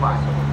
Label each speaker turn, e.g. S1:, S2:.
S1: way.